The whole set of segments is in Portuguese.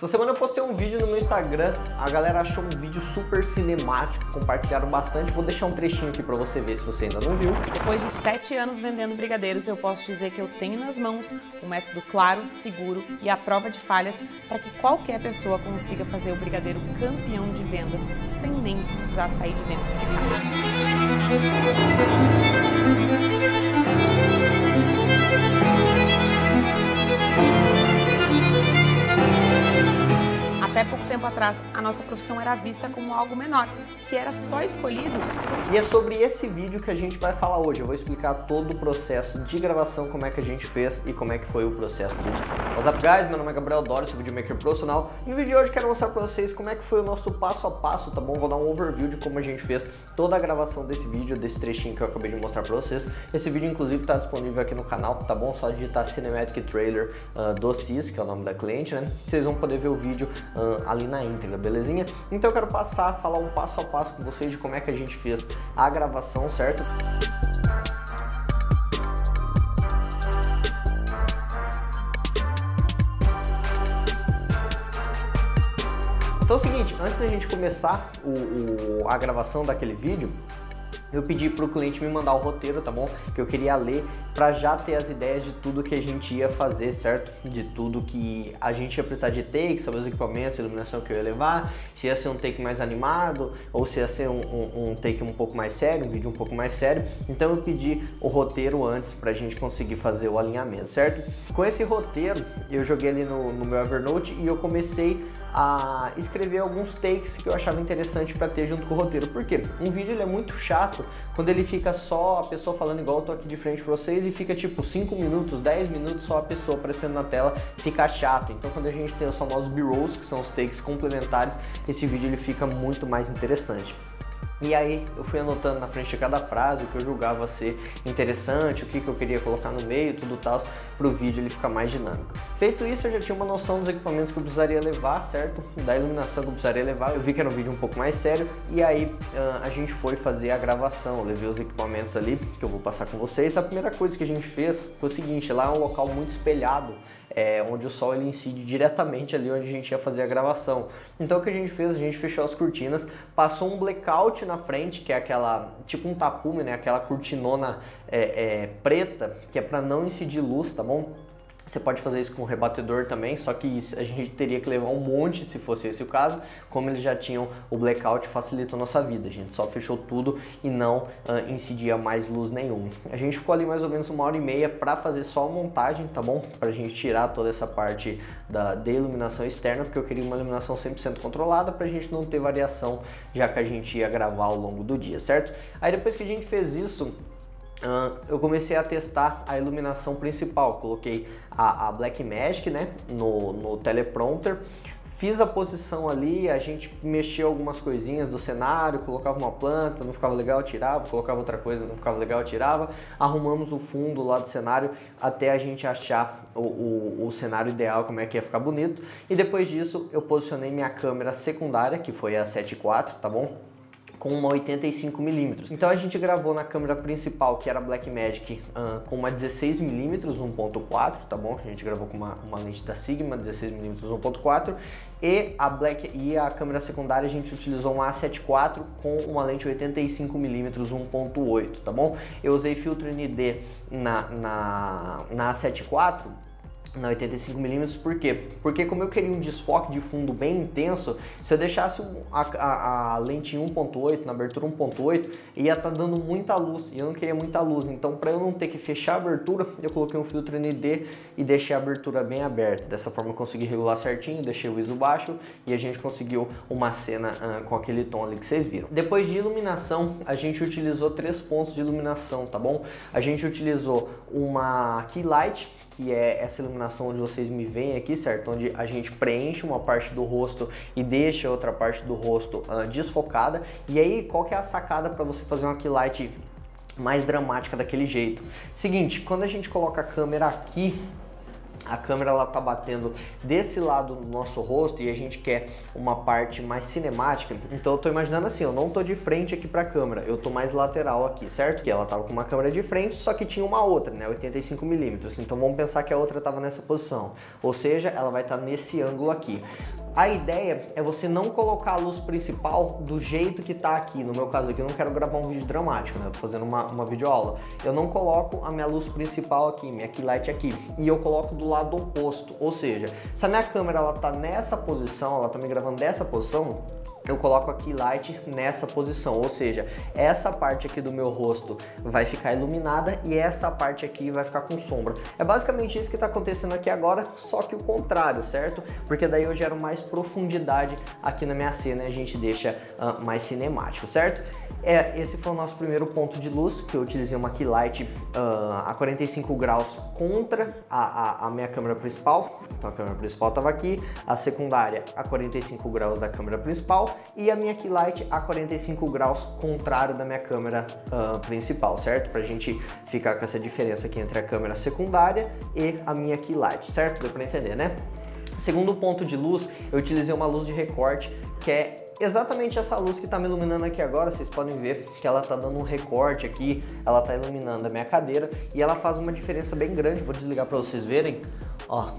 Essa semana eu postei um vídeo no meu Instagram, a galera achou um vídeo super cinemático, compartilharam bastante. Vou deixar um trechinho aqui para você ver se você ainda não viu. Depois de sete anos vendendo brigadeiros, eu posso dizer que eu tenho nas mãos um método claro, seguro e à prova de falhas para que qualquer pessoa consiga fazer o brigadeiro campeão de vendas sem nem precisar sair de dentro de casa. Tempo atrás, a nossa profissão era vista como algo menor, que era só escolhido. E é sobre esse vídeo que a gente vai falar hoje. Eu vou explicar todo o processo de gravação, como é que a gente fez e como é que foi o processo de edição. What's up, guys? Meu nome é Gabriel Dória, sou videomaker profissional. E no vídeo de hoje quero mostrar pra vocês como é que foi o nosso passo a passo, tá bom? Vou dar um overview de como a gente fez toda a gravação desse vídeo, desse trechinho que eu acabei de mostrar pra vocês. Esse vídeo, inclusive, tá disponível aqui no canal, tá bom? Só digitar Cinematic Trailer uh, do CIS, que é o nome da cliente, né? Vocês vão poder ver o vídeo uh, ali na íntegra, belezinha? Então eu quero passar, falar um passo a passo com vocês de como é que a gente fez a gravação, certo? Então é o seguinte, antes da gente começar o, o, a gravação daquele vídeo, eu pedi para o cliente me mandar o roteiro, tá bom? Que eu queria ler para já ter as ideias de tudo que a gente ia fazer, certo? De tudo que a gente ia precisar de take, saber os equipamentos, a iluminação que eu ia levar, se ia ser um take mais animado ou se ia ser um, um, um take um pouco mais sério, um vídeo um pouco mais sério. Então eu pedi o roteiro antes para a gente conseguir fazer o alinhamento, certo? Com esse roteiro eu joguei ali no, no meu Evernote e eu comecei a escrever alguns takes que eu achava interessante para ter junto com o roteiro. Por quê? Um vídeo ele é muito chato quando ele fica só a pessoa falando igual eu tô aqui de frente para vocês e fica tipo 5 minutos, 10 minutos só a pessoa aparecendo na tela, fica chato. Então quando a gente tem os famosos B-rolls, que são os takes complementares, esse vídeo ele fica muito mais interessante. E aí eu fui anotando na frente de cada frase o que eu julgava ser interessante, o que, que eu queria colocar no meio, tudo tal, para o vídeo ele ficar mais dinâmico. Feito isso, eu já tinha uma noção dos equipamentos que eu precisaria levar, certo? Da iluminação que eu precisaria levar. Eu vi que era um vídeo um pouco mais sério e aí uh, a gente foi fazer a gravação. Eu levei os equipamentos ali que eu vou passar com vocês. A primeira coisa que a gente fez foi o seguinte: lá é um local muito espelhado é, onde o sol ele incide diretamente ali onde a gente ia fazer a gravação. Então o que a gente fez? A gente fechou as cortinas, passou um blackout na frente, que é aquela, tipo um tapume, né? Aquela cortinona é, é, preta, que é para não incidir luz, tá bom? Você pode fazer isso com o rebatedor também, só que a gente teria que levar um monte se fosse esse o caso. Como eles já tinham o blackout, facilitou nossa vida. A gente só fechou tudo e não uh, incidia mais luz nenhuma. A gente ficou ali mais ou menos uma hora e meia para fazer só a montagem, tá bom? Para a gente tirar toda essa parte da de iluminação externa, porque eu queria uma iluminação 100% controlada para a gente não ter variação, já que a gente ia gravar ao longo do dia, certo? Aí depois que a gente fez isso, Eu comecei a testar a iluminação principal, coloquei a, a Black Magic né, no, no teleprompter, fiz a posição ali, a gente mexeu algumas coisinhas do cenário, colocava uma planta, não ficava legal, tirava, colocava outra coisa, não ficava legal, tirava, arrumamos o fundo lá do cenário até a gente achar o, o, o cenário ideal, como é que ia ficar bonito, e depois disso eu posicionei minha câmera secundária, que foi a 7.4, tá bom? Com uma 85mm. Então a gente gravou na câmera principal, que era Blackmagic, uh, com uma 16mm 1.4, tá bom? A gente gravou com uma, uma lente da Sigma 16mm 1.4 e a Black e a câmera secundária a gente utilizou uma A7 IV com uma lente 85mm 1.8, tá bom? Eu usei filtro ND na, na, na A7 IV na 85mm, por quê? Porque como eu queria um desfoque de fundo bem intenso, se eu deixasse a, a, a lente 1.8, na abertura 1.8, ia estar tá dando muita luz, e eu não queria muita luz, então para eu não ter que fechar a abertura, eu coloquei um filtro ND e deixei a abertura bem aberta, dessa forma eu consegui regular certinho, deixei o ISO baixo e a gente conseguiu uma cena uh, com aquele tom ali que vocês viram. Depois de iluminação, a gente utilizou três pontos de iluminação, tá bom? A gente utilizou uma key light, que é essa iluminação onde vocês me veem aqui, certo? Onde a gente preenche uma parte do rosto e deixa outra parte do rosto uh, desfocada. E aí, qual que é a sacada para você fazer key light mais dramática daquele jeito? Seguinte, quando a gente coloca a câmera aqui, a câmera ela tá batendo desse lado do nosso rosto e a gente quer uma parte mais cinemática. Então eu tô imaginando assim, eu não tô de frente aqui para a câmera, eu tô mais lateral aqui, certo? Que ela tava com uma câmera de frente, só que tinha uma outra, né, 85 milímetros. Então vamos pensar que a outra tava nessa posição. Ou seja, ela vai estar tá nesse ângulo aqui. A ideia é você não colocar a luz principal do jeito que tá aqui. No meu caso aqui, eu não quero gravar um vídeo dramático, né? Eu tô fazendo uma, uma videoaula. Eu não coloco a minha luz principal aqui, minha key light aqui. E eu coloco do lado oposto. Ou seja, se a minha câmera ela tá nessa posição, ela tá me gravando dessa posição, eu coloco aqui light nessa posição, ou seja, essa parte aqui do meu rosto vai ficar iluminada e essa parte aqui vai ficar com sombra. É basicamente isso que está acontecendo aqui agora, só que o contrário, certo? Porque daí eu gero mais profundidade aqui na minha cena e a gente deixa uh, mais cinemático, certo? É, esse foi o nosso primeiro ponto de luz, que eu utilizei uma key light uh, a 45 graus contra a, a, a minha câmera principal. Então a câmera principal estava aqui, a secundária a 45 graus da câmera principal e a minha key light a 45 graus contrário da minha câmera uh, principal, certo? Pra gente ficar com essa diferença aqui entre a câmera secundária e a minha key light, certo? Deu pra entender, né? Segundo ponto de luz, eu utilizei uma luz de recorte que é exatamente essa luz que está me iluminando aqui agora, vocês podem ver que ela está dando um recorte aqui, ela está iluminando a minha cadeira e ela faz uma diferença bem grande, vou desligar para vocês verem, ó,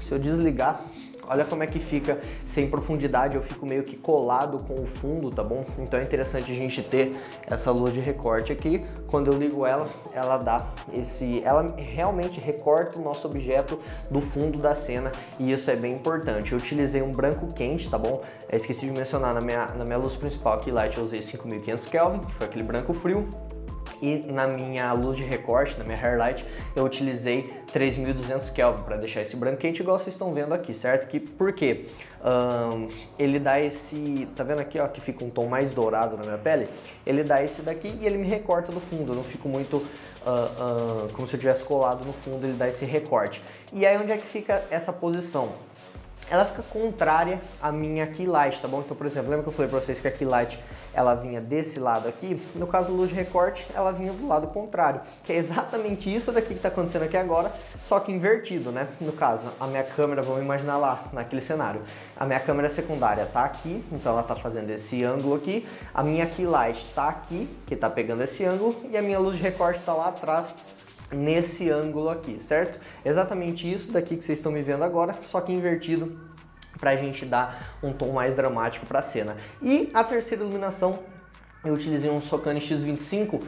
se eu desligar, Olha como é que fica sem profundidade, eu fico meio que colado com o fundo, tá bom? Então é interessante a gente ter essa luz de recorte aqui. Quando eu ligo ela, ela dá esse... Ela realmente recorta o nosso objeto do fundo da cena e isso é bem importante. Eu utilizei um branco quente, tá bom? Eu esqueci de mencionar na minha, na minha luz principal aqui, Light, eu usei 5500 Kelvin, que foi aquele branco frio e na minha luz de recorte, na minha hairlight, eu utilizei 3200 Kelvin para deixar esse branquete igual vocês estão vendo aqui, certo? Que por quê? Um, ele dá esse, tá vendo aqui, ó, que fica um tom mais dourado na minha pele? Ele dá esse daqui e ele me recorta no fundo, eu não fico muito uh, uh, como se eu tivesse colado no fundo, ele dá esse recorte. E aí onde é que fica essa posição? Ela fica contrária à minha key light, tá bom? Então, por exemplo, lembra que eu falei para vocês que a key light ela vinha desse lado aqui? No caso luz de recorte, ela vinha do lado contrário, que é exatamente isso daqui que está acontecendo aqui agora, só que invertido, né? No caso, a minha câmera, vamos imaginar lá, naquele cenário, a minha câmera secundária tá aqui, então ela tá fazendo esse ângulo aqui, a minha key light tá aqui, que tá pegando esse ângulo, e a minha luz de recorte tá lá atrás, nesse ângulo aqui, certo? Exatamente isso daqui que vocês estão me vendo agora, só que invertido para a gente dar um tom mais dramático para a cena. E a terceira iluminação, eu utilizei um Socane X25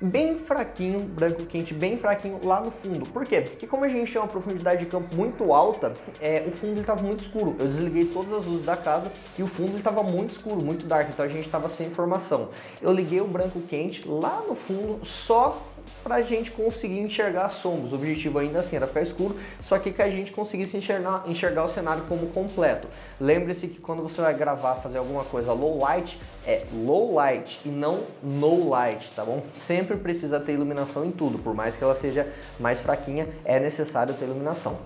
bem fraquinho, branco quente, bem fraquinho lá no fundo. Por quê? Porque como a gente tem uma profundidade de campo muito alta, é, o fundo estava muito escuro. Eu desliguei todas as luzes da casa e o fundo estava muito escuro, muito dark, então a gente estava sem informação. Eu liguei o branco quente lá no fundo só para a gente conseguir enxergar sombras. O objetivo ainda assim era ficar escuro, só que que a gente conseguisse enxergar, enxergar o cenário como completo. Lembre-se que quando você vai gravar, fazer alguma coisa low light, é low light e não no light, tá bom? Sempre precisa ter iluminação em tudo, por mais que ela seja mais fraquinha, é necessário ter iluminação.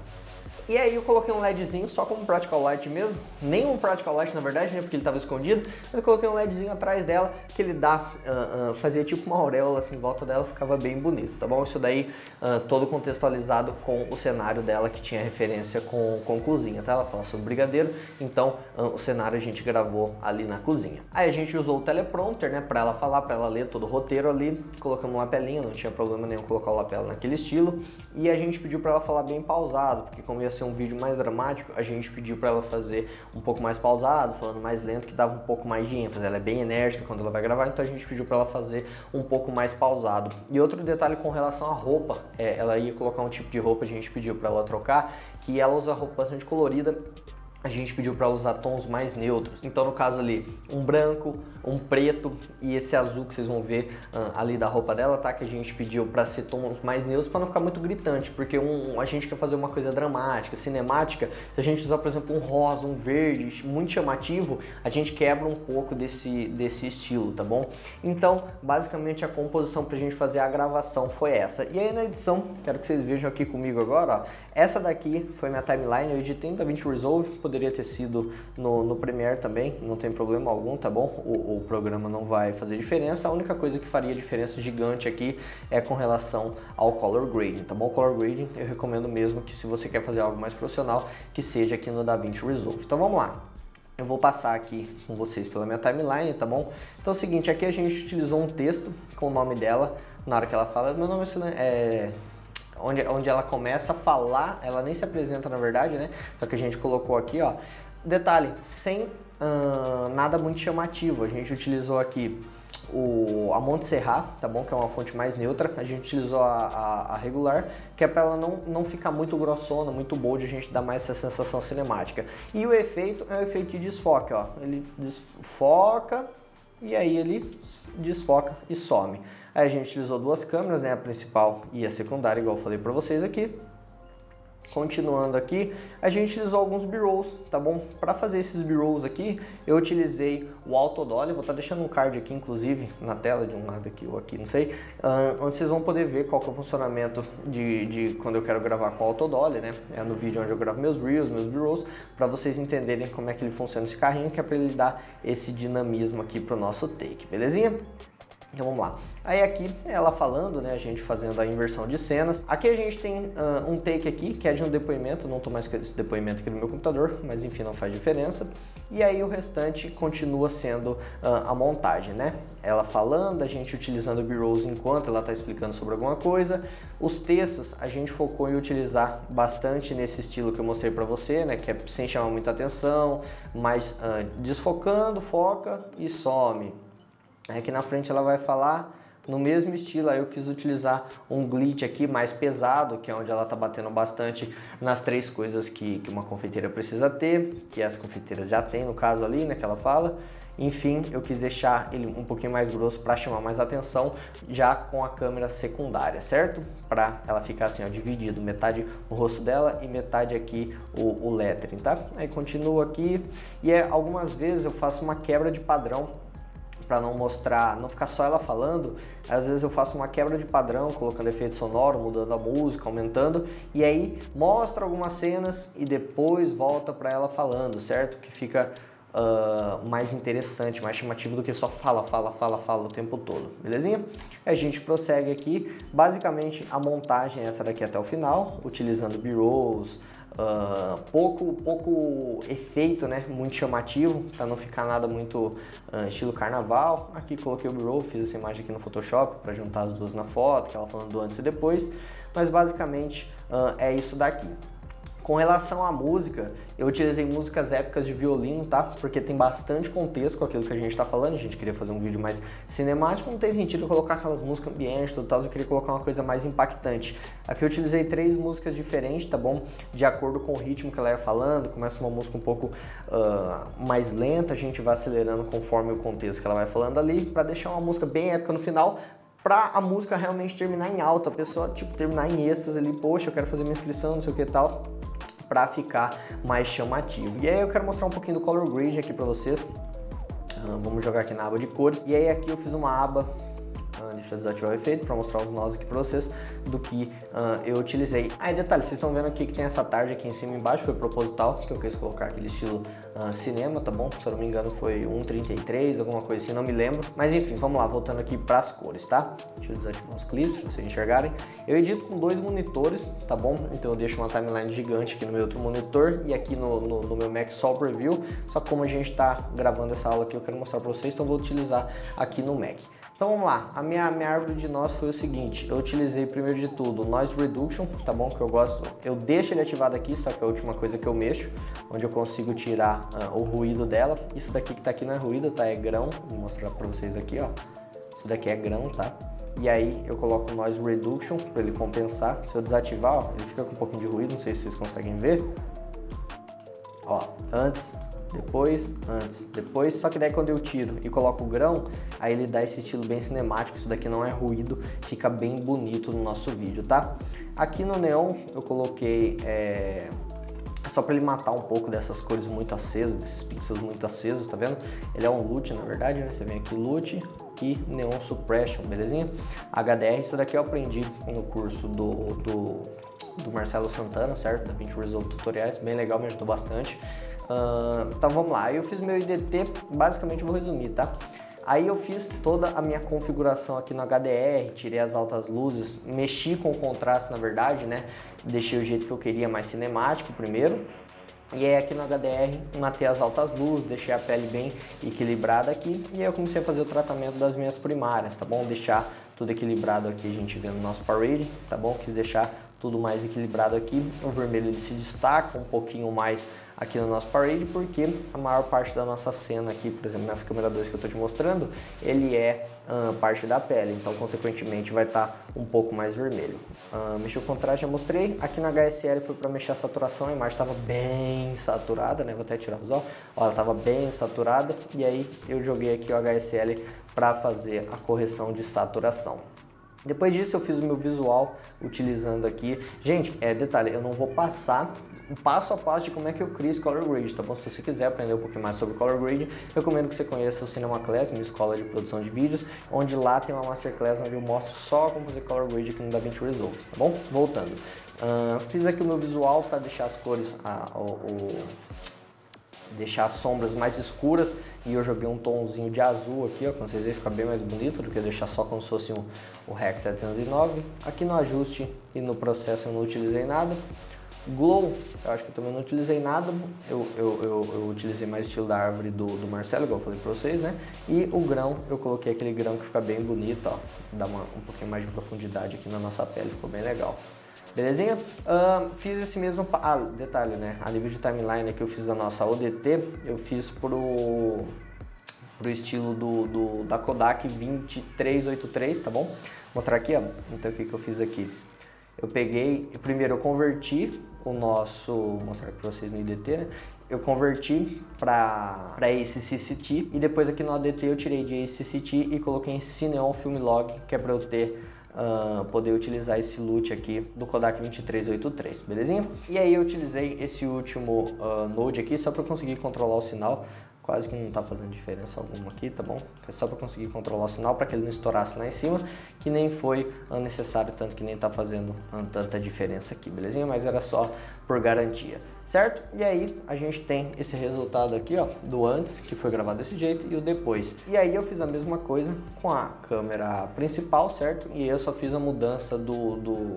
E aí eu coloquei um LEDzinho só como Practical Light mesmo, nem um Practical Light na verdade, né, porque ele estava escondido, mas eu coloquei um LEDzinho atrás dela que ele dá, uh, uh, fazia tipo uma auréola assim em volta dela, ficava bem bonito, tá bom? Isso daí uh, todo contextualizado com o cenário dela que tinha referência com, com cozinha, tá? Ela fala sobre brigadeiro, então o cenário a gente gravou ali na cozinha. Aí a gente usou o teleprompter, né, para ela falar, para ela ler todo o roteiro ali, colocamos uma lapelinha, não tinha problema nenhum colocar o lapela naquele estilo, e a gente pediu para ela falar bem pausado, porque como ia ser ser um vídeo mais dramático, a gente pediu para ela fazer um pouco mais pausado, falando mais lento, que dava um pouco mais de ênfase. Ela é bem enérgica quando ela vai gravar, então a gente pediu para ela fazer um pouco mais pausado. E outro detalhe com relação à roupa, é, ela ia colocar um tipo de roupa, a gente pediu para ela trocar, que ela usa roupa bastante colorida a gente pediu para usar tons mais neutros. Então, no caso ali, um branco, um preto e esse azul que vocês vão ver uh, ali da roupa dela, tá? Que a gente pediu para ser tons mais neutros para não ficar muito gritante, porque um, a gente quer fazer uma coisa dramática, cinemática. Se a gente usar, por exemplo, um rosa, um verde muito chamativo, a gente quebra um pouco desse, desse estilo, tá bom? Então, basicamente, a composição para a gente fazer a gravação foi essa. E aí na edição, quero que vocês vejam aqui comigo agora, ó, essa daqui foi minha timeline, eu editei em DaVinci Resolve, poderia ter sido no, no Premiere também, não tem problema algum, tá bom? O, o programa não vai fazer diferença, a única coisa que faria diferença gigante aqui é com relação ao Color Grading, tá bom? O Color Grading eu recomendo mesmo que se você quer fazer algo mais profissional, que seja aqui no DaVinci Resolve. Então vamos lá. Eu vou passar aqui com vocês pela minha timeline, tá bom? Então é o seguinte, aqui a gente utilizou um texto com o nome dela, na hora que ela fala, meu nome é onde, onde ela começa a falar, ela nem se apresenta na verdade, né? Só que a gente colocou aqui, ó. Detalhe, sem uh, nada muito chamativo, a gente utilizou aqui o, a Montserrat, tá bom? Que é uma fonte mais neutra. A gente utilizou a, a, a regular, que é para ela não, não ficar muito grossona, muito bold, a gente dá mais essa sensação cinemática. E o efeito é o efeito de desfoque, ó. Ele desfoca e aí ele desfoca e some. Aí a gente utilizou duas câmeras, né? A principal e a secundária, igual eu falei para vocês aqui. Continuando aqui, a gente utilizou alguns B-rolls, tá bom? Para fazer esses B-rolls aqui, eu utilizei o Autodolly, vou estar tá deixando um card aqui, inclusive, na tela, de um lado aqui ou aqui, não sei, uh, onde vocês vão poder ver qual é o funcionamento de, de quando eu quero gravar com o Autodolly, né? É no vídeo onde eu gravo meus Reels, meus B-rolls, para vocês entenderem como é que ele funciona esse carrinho, que é para ele dar esse dinamismo aqui pro nosso take, belezinha? Então vamos lá. Aí aqui ela falando, né, a gente fazendo a inversão de cenas. Aqui a gente tem uh, um take aqui, que é de um depoimento, não estou mais com esse depoimento aqui no meu computador, mas enfim, não faz diferença. E aí o restante continua sendo uh, a montagem, né? Ela falando, a gente utilizando B-rolls enquanto ela está explicando sobre alguma coisa. Os textos a gente focou em utilizar bastante nesse estilo que eu mostrei para você, né, que é sem chamar muita atenção, mas uh, desfocando, foca e some Aqui na frente ela vai falar no mesmo estilo, aí eu quis utilizar um glitch aqui mais pesado, que é onde ela tá batendo bastante nas três coisas que, que uma confeiteira precisa ter, que as confeiteiras já têm no caso ali, né, que ela fala. Enfim, eu quis deixar ele um pouquinho mais grosso para chamar mais atenção, já com a câmera secundária, certo? Para ela ficar assim, ó, dividido, metade o rosto dela e metade aqui o, o lettering, tá? Aí continua aqui e é, algumas vezes eu faço uma quebra de padrão para não mostrar, não ficar só ela falando, às vezes eu faço uma quebra de padrão, colocando efeito sonoro, mudando a música, aumentando, e aí mostra algumas cenas e depois volta para ela falando, certo? Que fica uh, mais interessante, mais chamativo do que só fala, fala, fala, fala o tempo todo, belezinha? A gente prossegue aqui, basicamente a montagem é essa daqui até o final, utilizando B-rolls, Uh, pouco, pouco efeito, né? Muito chamativo, para não ficar nada muito uh, estilo carnaval. Aqui coloquei o B-roll, fiz essa imagem aqui no Photoshop para juntar as duas na foto, que ela falando do antes e depois. Mas basicamente uh, é isso daqui. Com relação à música, eu utilizei músicas épicas de violino, tá? Porque tem bastante contexto com aquilo que a gente tá falando. A gente queria fazer um vídeo mais cinemático, não tem sentido colocar aquelas músicas ambientes e tal. Eu queria colocar uma coisa mais impactante. Aqui eu utilizei três músicas diferentes, tá bom? De acordo com o ritmo que ela ia falando. Começa uma música um pouco uh, mais lenta, a gente vai acelerando conforme o contexto que ela vai falando ali, para deixar uma música bem épica no final, pra a música realmente terminar em alta, a pessoa, tipo, terminar em êxtase ali, poxa, eu quero fazer minha inscrição, não sei o que tal para ficar mais chamativo. E aí eu quero mostrar um pouquinho do Color Grading aqui para vocês. Uh, vamos jogar aqui na aba de cores. E aí aqui eu fiz uma aba Uh, deixa eu desativar o efeito para mostrar os nós aqui para vocês do que uh, eu utilizei. Aí detalhe, vocês estão vendo aqui que tem essa tarde aqui em cima e embaixo, foi proposital, que eu quis colocar aquele estilo uh, cinema, tá bom? Se eu não me engano foi 1.33, alguma coisa assim, não me lembro. Mas enfim, vamos lá, voltando aqui para as cores, tá? Deixa eu desativar os clips para vocês enxergarem. Eu edito com dois monitores, tá bom? Então eu deixo uma timeline gigante aqui no meu outro monitor e aqui no, no, no meu Mac só preview. Só que como a gente está gravando essa aula aqui, eu quero mostrar para vocês, então vou utilizar aqui no Mac. Então vamos lá, a minha, minha árvore de nós foi o seguinte, eu utilizei primeiro de tudo Noise Reduction, tá bom? Que eu gosto, eu deixo ele ativado aqui, só que é a última coisa que eu mexo, onde eu consigo tirar uh, o ruído dela. Isso daqui que tá aqui não é ruído, tá? É grão, vou mostrar pra vocês aqui, ó. Isso daqui é grão, tá? E aí eu coloco o Noise Reduction para ele compensar. Se eu desativar, ó, ele fica com um pouquinho de ruído, não sei se vocês conseguem ver. Ó, antes depois, antes, depois, só que daí quando eu tiro e coloco o grão, aí ele dá esse estilo bem cinemático, isso daqui não é ruído, fica bem bonito no nosso vídeo, tá? Aqui no neon eu coloquei, é, só para ele matar um pouco dessas cores muito acesas, desses pixels muito acesos, tá vendo? Ele é um LUT na verdade, né? Você vem aqui LUT e Neon Suppression, belezinha? HDR, isso daqui eu aprendi no curso do, do, do Marcelo Santana, certo? Da 20 Result Tutoriais, bem legal, me ajudou bastante. Uh, então vamos lá, eu fiz meu IDT, basicamente vou resumir, tá? Aí eu fiz toda a minha configuração aqui no HDR, tirei as altas luzes, mexi com o contraste na verdade, né? Deixei o jeito que eu queria, mais cinemático primeiro. E aí aqui no HDR matei as altas luzes, deixei a pele bem equilibrada aqui e aí eu comecei a fazer o tratamento das minhas primárias, tá bom? Deixar tudo equilibrado aqui, a gente vê no nosso parade, tá bom? Quis deixar tudo mais equilibrado aqui. O vermelho ele se destaca um pouquinho mais aqui no nosso parade, porque a maior parte da nossa cena aqui, por exemplo, nessa câmera 2 que eu estou te mostrando, ele é uh, parte da pele, então consequentemente vai estar tá um pouco mais vermelho. Uh, mexer o contraste já mostrei, aqui na HSL foi para mexer a saturação, a imagem estava bem saturada, né? Vou até tirar os ó, ó ela estava bem saturada e aí eu joguei aqui o HSL para fazer a correção de saturação. Depois disso eu fiz o meu visual utilizando aqui. Gente, é detalhe, eu não vou passar o passo a passo de como é que eu crio esse Color Grade, tá bom? Se você quiser aprender um pouquinho mais sobre Color Grade, recomendo que você conheça o Cinema Class, minha escola de produção de vídeos, onde lá tem uma Masterclass onde eu mostro só como fazer Color Grade aqui no DaVinci Resolve, tá bom? Voltando. Uh, fiz aqui o meu visual para deixar as cores, uh, o, o deixar as sombras mais escuras e eu joguei um tomzinho de azul aqui, ó, como vocês veem, fica bem mais bonito do que deixar só como se fosse um, o REC 709. Aqui no ajuste e no processo eu não utilizei nada. Glow, eu acho que também não utilizei nada, eu, eu, eu, eu utilizei mais o estilo da árvore do, do Marcelo, igual eu falei pra vocês, né? E o grão, eu coloquei aquele grão que fica bem bonito, ó, dá uma, um pouquinho mais de profundidade aqui na nossa pele, ficou bem legal. Belezinha? Uh, fiz esse mesmo... Ah, detalhe, né? A nível de timeline que eu fiz a nossa ODT, eu fiz pro, pro estilo do, do, da Kodak 2383, tá bom? Vou mostrar aqui, ó. Então, o que, que eu fiz aqui? Eu peguei... Primeiro, eu converti o nosso... Vou mostrar aqui pra vocês no IDT, né? eu converti para esse CCT e depois aqui no ADT eu tirei de CCT e coloquei em Cineon Film Log, que é para eu ter uh, poder utilizar esse loot aqui do Kodak 2383, belezinha? E aí eu utilizei esse último uh, node aqui só para conseguir controlar o sinal quase que não está fazendo diferença alguma aqui, tá bom? É só para conseguir controlar o sinal para que ele não estourasse lá em cima, que nem foi necessário, tanto que nem está fazendo tanta diferença aqui, belezinha? Mas era só por garantia, certo? E aí a gente tem esse resultado aqui, ó, do antes, que foi gravado desse jeito, e o depois. E aí eu fiz a mesma coisa com a câmera principal, certo? E eu só fiz a mudança do, do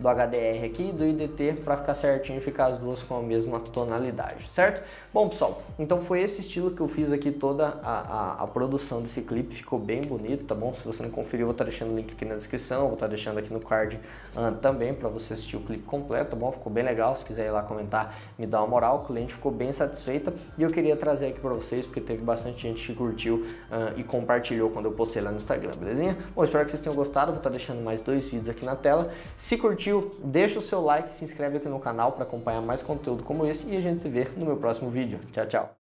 do HDR aqui do IDT para ficar certinho e ficar as duas com a mesma tonalidade, certo? Bom pessoal, então foi esse estilo que eu fiz aqui toda a, a, a produção desse clipe, ficou bem bonito, tá bom? Se você não conferiu, vou estar tá deixando o link aqui na descrição, vou estar tá deixando aqui no card uh, também para você assistir o clipe completo, tá bom? Ficou bem legal, se quiser ir lá comentar, me dá uma moral, o cliente ficou bem satisfeita e eu queria trazer aqui para vocês, porque teve bastante gente que curtiu uh, e compartilhou quando eu postei lá no Instagram, belezinha? Bom, espero que vocês tenham gostado, vou estar tá deixando mais dois vídeos aqui na tela. Se curtiu, curtiu, deixa o seu like, se inscreve aqui no canal para acompanhar mais conteúdo como esse e a gente se vê no meu próximo vídeo. Tchau, tchau!